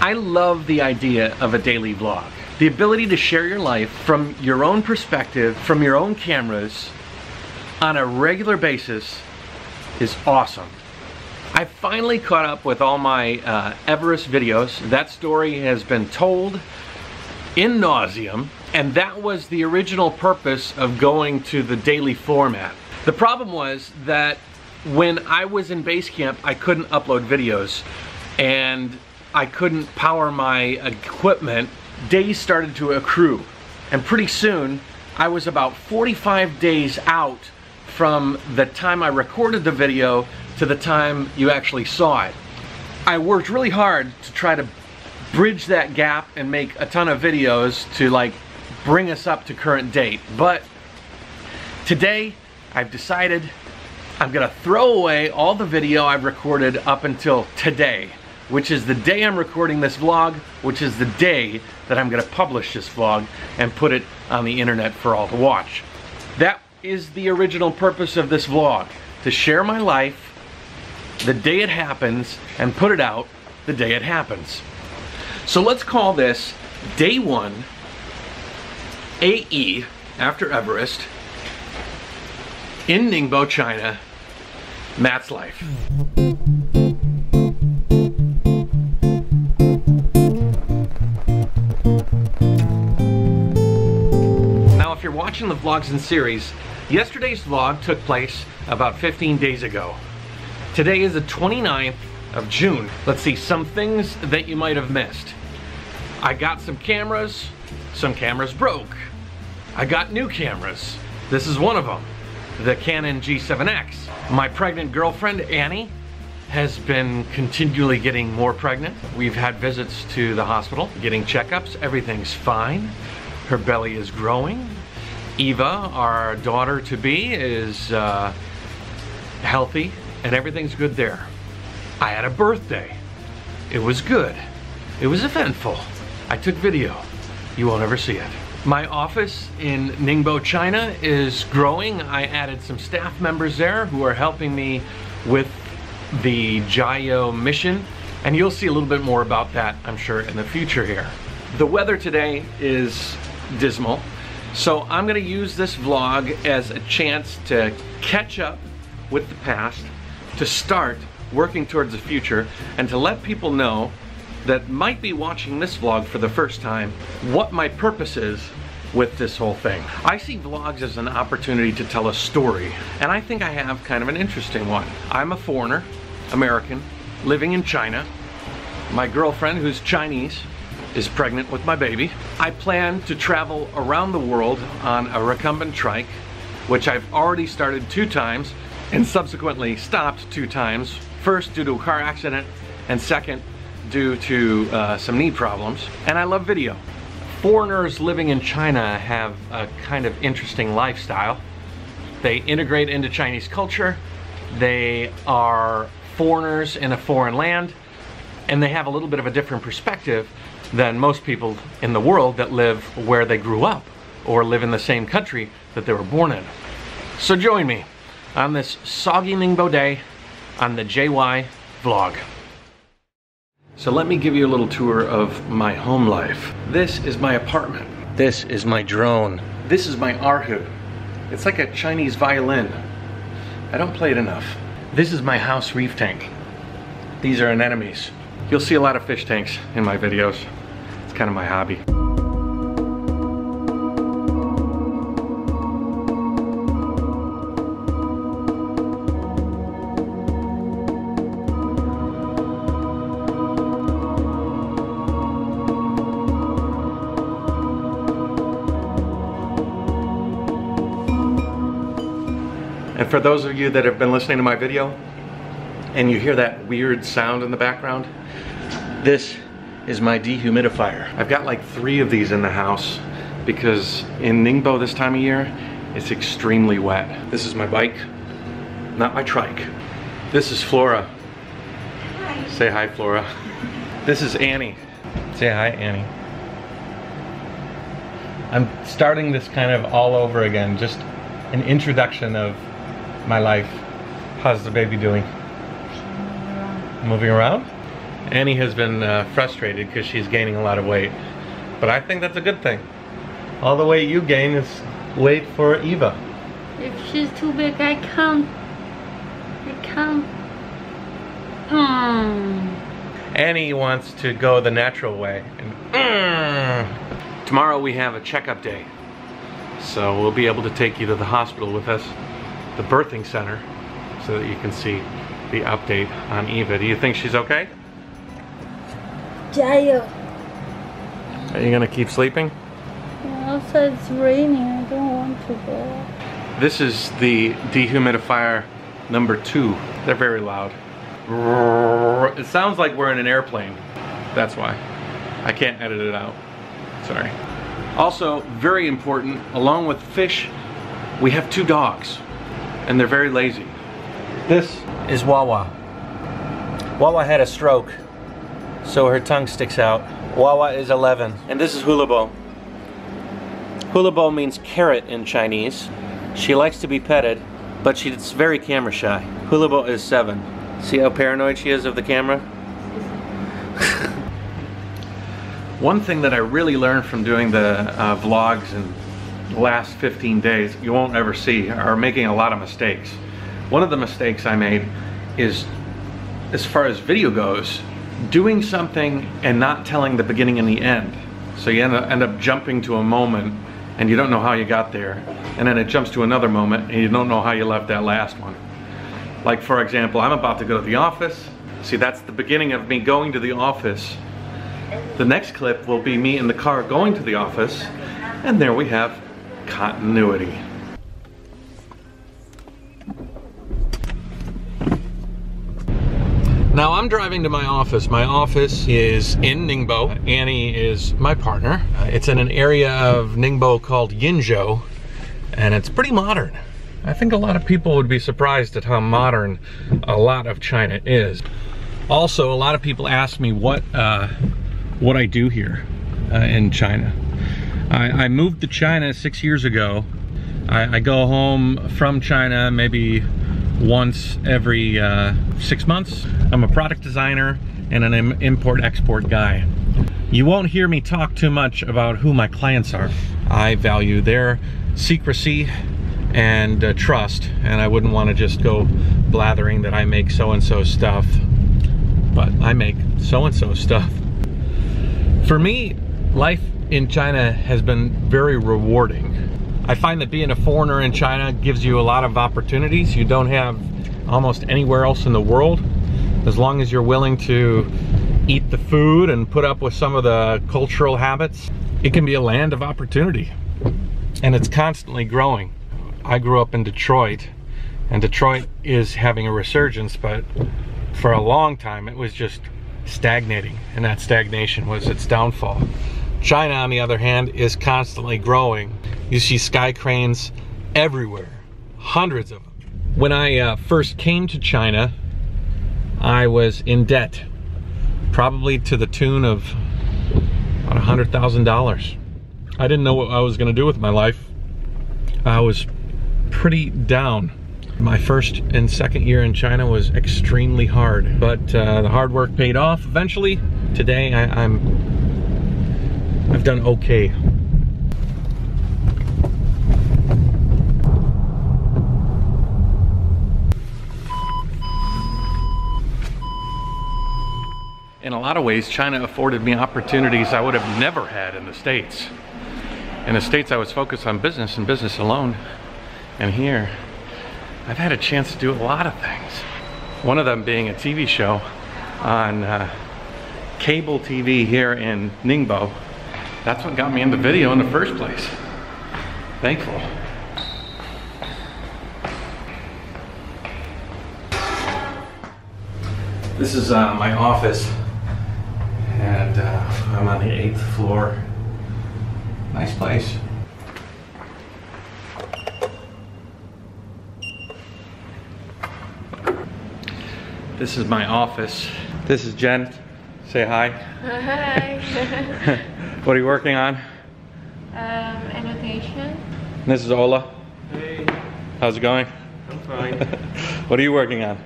I love the idea of a daily vlog. The ability to share your life from your own perspective, from your own cameras, on a regular basis is awesome. I finally caught up with all my uh, Everest videos. That story has been told in nauseum, and that was the original purpose of going to the daily format. The problem was that when I was in base camp, I couldn't upload videos, and I couldn't power my equipment, days started to accrue. And pretty soon, I was about 45 days out from the time I recorded the video to the time you actually saw it. I worked really hard to try to bridge that gap and make a ton of videos to like bring us up to current date. But today I've decided I'm gonna throw away all the video I've recorded up until today which is the day I'm recording this vlog, which is the day that I'm gonna publish this vlog and put it on the internet for all to watch. That is the original purpose of this vlog, to share my life the day it happens and put it out the day it happens. So let's call this day one AE after Everest in Ningbo, China, Matt's life. Watching the vlogs in series, yesterday's vlog took place about 15 days ago. Today is the 29th of June. Let's see, some things that you might have missed. I got some cameras, some cameras broke. I got new cameras. This is one of them, the Canon G7X. My pregnant girlfriend, Annie, has been continually getting more pregnant. We've had visits to the hospital, getting checkups. Everything's fine. Her belly is growing. Eva, our daughter to be, is uh, healthy and everything's good there. I had a birthday. It was good. It was eventful. I took video. You won't ever see it. My office in Ningbo, China is growing. I added some staff members there who are helping me with the JaYoe mission. And you'll see a little bit more about that, I'm sure, in the future here. The weather today is dismal. So I'm gonna use this vlog as a chance to catch up with the past, to start working towards the future, and to let people know that might be watching this vlog for the first time, what my purpose is with this whole thing. I see vlogs as an opportunity to tell a story, and I think I have kind of an interesting one. I'm a foreigner, American, living in China. My girlfriend, who's Chinese, is pregnant with my baby. I plan to travel around the world on a recumbent trike, which I've already started two times and subsequently stopped two times. First due to a car accident and second due to uh, some knee problems. And I love video. Foreigners living in China have a kind of interesting lifestyle. They integrate into Chinese culture. They are foreigners in a foreign land and they have a little bit of a different perspective than most people in the world that live where they grew up or live in the same country that they were born in. So join me on this soggy Ningbo day on the JY vlog. So let me give you a little tour of my home life. This is my apartment. This is my drone. This is my Erhu. It's like a Chinese violin. I don't play it enough. This is my house reef tank. These are anemones. You'll see a lot of fish tanks in my videos. It's kind of my hobby. And for those of you that have been listening to my video and you hear that weird sound in the background, this is my dehumidifier. I've got like three of these in the house because in Ningbo this time of year, it's extremely wet. This is my bike, not my trike. This is Flora. Hi. Say hi, Flora. This is Annie. Say hi, Annie. I'm starting this kind of all over again, just an introduction of my life. How's the baby doing? Moving around? Annie has been uh, frustrated because she's gaining a lot of weight. But I think that's a good thing. All the weight you gain is weight for Eva. If she's too big, I can't. I can't. Hmm. Annie wants to go the natural way. And, mm. Tomorrow we have a checkup day. So we'll be able to take you to the hospital with us, the birthing center, so that you can see the update on Eva. Do you think she's okay? Jail. Are you gonna keep sleeping? Outside it's raining. I don't want to go. This is the dehumidifier number two. They're very loud. It sounds like we're in an airplane. That's why. I can't edit it out. Sorry. Also, very important, along with fish, we have two dogs. And they're very lazy. This is Wawa. Wawa had a stroke, so her tongue sticks out. Wawa is 11. And this is Hulabo. Hulabo means carrot in Chinese. She likes to be petted, but she's very camera shy. Hulabo is 7. See how paranoid she is of the camera? One thing that I really learned from doing the uh, vlogs in the last 15 days, you won't ever see, are making a lot of mistakes. One of the mistakes I made is, as far as video goes, doing something and not telling the beginning and the end. So you end up, end up jumping to a moment and you don't know how you got there. And then it jumps to another moment and you don't know how you left that last one. Like for example, I'm about to go to the office. See, that's the beginning of me going to the office. The next clip will be me in the car going to the office. And there we have continuity. Now I'm driving to my office. My office is in Ningbo. Annie is my partner. Uh, it's in an area of Ningbo called Yinzhou, and it's pretty modern. I think a lot of people would be surprised at how modern a lot of China is. Also, a lot of people ask me what uh, what I do here uh, in China. I, I, moved to China six years ago. I, I go home from China maybe once every uh, six months. I'm a product designer and an import-export guy. You won't hear me talk too much about who my clients are. I value their secrecy and uh, trust, and I wouldn't want to just go blathering that I make so-and-so stuff, but I make so-and-so stuff. For me, life in China has been very rewarding. I find that being a foreigner in China gives you a lot of opportunities you don't have almost anywhere else in the world. As long as you're willing to eat the food and put up with some of the cultural habits, it can be a land of opportunity. And it's constantly growing. I grew up in Detroit, and Detroit is having a resurgence, but for a long time it was just stagnating, and that stagnation was its downfall. China, on the other hand, is constantly growing you see sky cranes everywhere, hundreds of them. When I uh, first came to China, I was in debt, probably to the tune of about $100,000. I didn't know what I was gonna do with my life. I was pretty down. My first and second year in China was extremely hard, but uh, the hard work paid off eventually. Today I, I'm, I've done okay. in a lot of ways, China afforded me opportunities I would have never had in the States. In the States, I was focused on business and business alone. And here, I've had a chance to do a lot of things. One of them being a TV show on uh, cable TV here in Ningbo. That's what got me into video in the first place. Thankful. This is uh, my office and uh, I'm on the eighth floor. Nice place. This is my office. This is Jen. Say hi. Hi. what are you working on? Um, annotation. This is Ola. Hey. How's it going? I'm fine. what are you working on?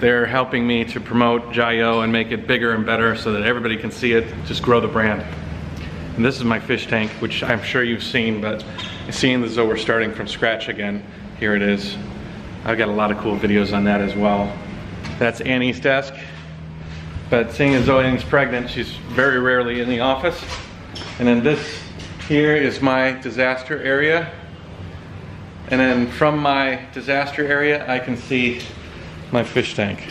They're helping me to promote JaYoe and make it bigger and better so that everybody can see it, just grow the brand. And this is my fish tank, which I'm sure you've seen, but seeing as though we're starting from scratch again, here it is. I've got a lot of cool videos on that as well. That's Annie's desk. But seeing as though Annie's pregnant, she's very rarely in the office. And then this here is my disaster area. And then from my disaster area, I can see my fish tank.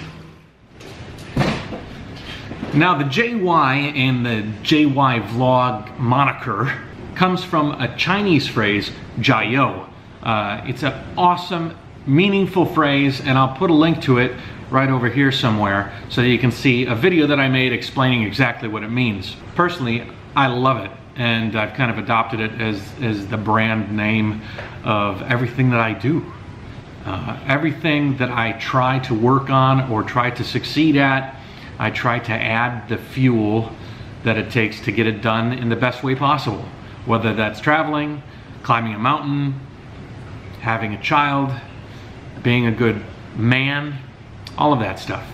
Now the JY and the JY vlog moniker comes from a Chinese phrase, jiayou. Uh, it's an awesome, meaningful phrase, and I'll put a link to it right over here somewhere so that you can see a video that I made explaining exactly what it means. Personally, I love it and I've kind of adopted it as, as the brand name of everything that I do. Uh, everything that I try to work on or try to succeed at, I try to add the fuel that it takes to get it done in the best way possible. Whether that's traveling, climbing a mountain, having a child, being a good man, all of that stuff.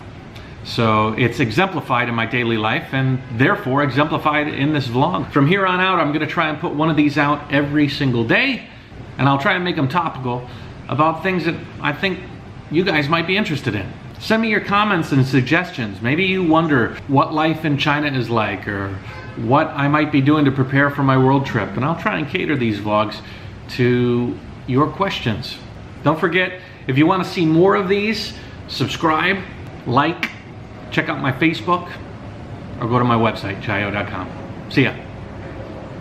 So it's exemplified in my daily life and therefore exemplified in this vlog. From here on out, I'm gonna try and put one of these out every single day and I'll try and make them topical about things that I think you guys might be interested in. Send me your comments and suggestions. Maybe you wonder what life in China is like or what I might be doing to prepare for my world trip. And I'll try and cater these vlogs to your questions. Don't forget, if you want to see more of these, subscribe, like, check out my Facebook, or go to my website, jayoe.com. See ya.